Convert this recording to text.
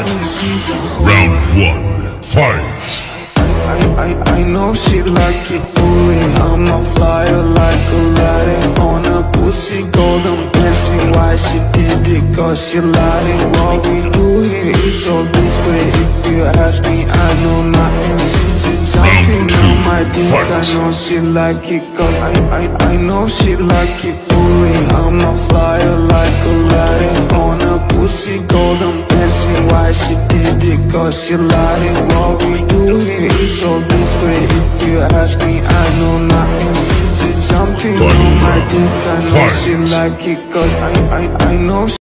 Round one, fight. I, I, I know she like it for real I'm a flyer like Aladdin On a pussy golden blessing. Why she did it? Cause she lied. It What we do here is so discreet If you ask me I know nothing She just jumping on my dick. I know she like it cause I, I, I know she like it for real I'm blessing Why she did it cause she lied it What we do. Here is so discreet If you ask me I know nothing. She just jumping on my dick I know she like it cause I, I, I know